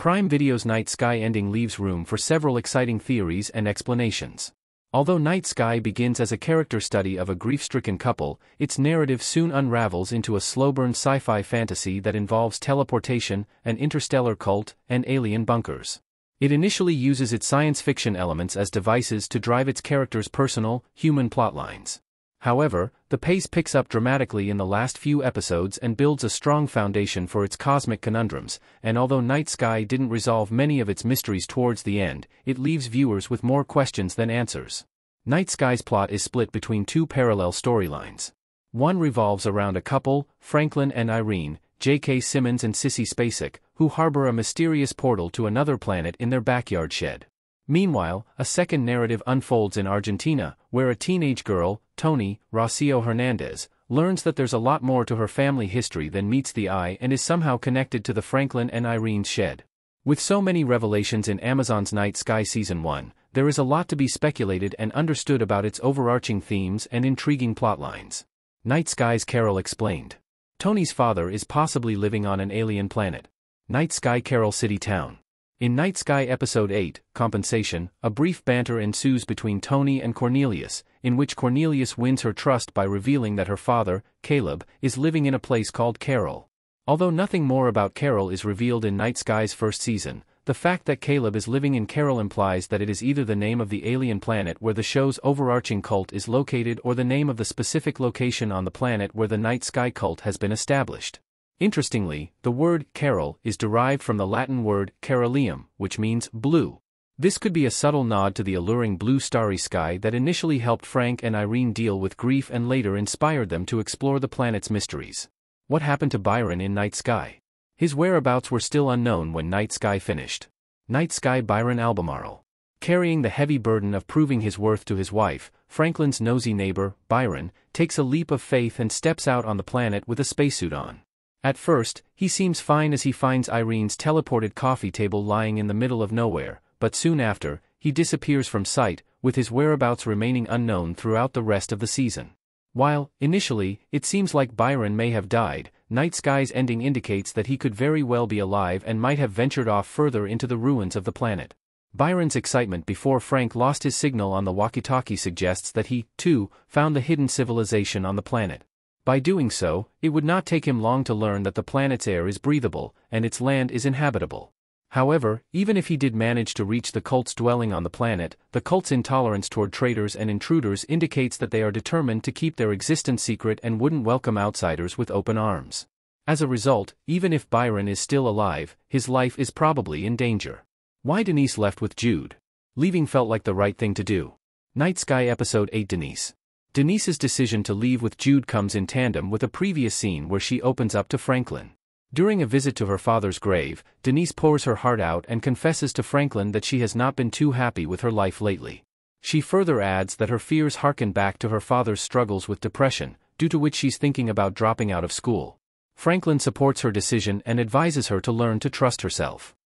Prime Video's Night Sky ending leaves room for several exciting theories and explanations. Although Night Sky begins as a character study of a grief-stricken couple, its narrative soon unravels into a slow-burn sci-fi fantasy that involves teleportation, an interstellar cult, and alien bunkers. It initially uses its science fiction elements as devices to drive its characters' personal, human plotlines. However, the pace picks up dramatically in the last few episodes and builds a strong foundation for its cosmic conundrums, and although Night Sky didn't resolve many of its mysteries towards the end, it leaves viewers with more questions than answers. Night Sky's plot is split between two parallel storylines. One revolves around a couple, Franklin and Irene, J.K. Simmons and Sissy Spacek, who harbor a mysterious portal to another planet in their backyard shed. Meanwhile, a second narrative unfolds in Argentina, where a teenage girl, Toni, Rocio Hernandez, learns that there's a lot more to her family history than meets the eye and is somehow connected to the Franklin and Irene's shed. With so many revelations in Amazon's Night Sky Season 1, there is a lot to be speculated and understood about its overarching themes and intriguing plotlines. Night Sky's Carol explained. Toni's father is possibly living on an alien planet. Night Sky Carol City Town. In Night Sky Episode 8, Compensation, a brief banter ensues between Toni and Cornelius, in which Cornelius wins her trust by revealing that her father, Caleb, is living in a place called Carol. Although nothing more about Carol is revealed in Night Sky's first season, the fact that Caleb is living in Carol implies that it is either the name of the alien planet where the show's overarching cult is located or the name of the specific location on the planet where the Night Sky cult has been established. Interestingly, the word Carol is derived from the Latin word caroleum, which means blue. This could be a subtle nod to the alluring blue starry sky that initially helped Frank and Irene deal with grief and later inspired them to explore the planet's mysteries. What happened to Byron in Night Sky? His whereabouts were still unknown when Night Sky finished. Night Sky Byron Albemarle. Carrying the heavy burden of proving his worth to his wife, Franklin's nosy neighbor, Byron, takes a leap of faith and steps out on the planet with a spacesuit on. At first, he seems fine as he finds Irene's teleported coffee table lying in the middle of nowhere, but soon after, he disappears from sight, with his whereabouts remaining unknown throughout the rest of the season. While, initially, it seems like Byron may have died, Night Sky's ending indicates that he could very well be alive and might have ventured off further into the ruins of the planet. Byron's excitement before Frank lost his signal on the walkie-talkie suggests that he, too, found the hidden civilization on the planet. By doing so, it would not take him long to learn that the planet's air is breathable, and its land is inhabitable. However, even if he did manage to reach the cult's dwelling on the planet, the cult's intolerance toward traitors and intruders indicates that they are determined to keep their existence secret and wouldn't welcome outsiders with open arms. As a result, even if Byron is still alive, his life is probably in danger. Why Denise left with Jude? Leaving felt like the right thing to do. Night Sky Episode 8 Denise Denise's decision to leave with Jude comes in tandem with a previous scene where she opens up to Franklin. During a visit to her father's grave, Denise pours her heart out and confesses to Franklin that she has not been too happy with her life lately. She further adds that her fears harken back to her father's struggles with depression, due to which she's thinking about dropping out of school. Franklin supports her decision and advises her to learn to trust herself.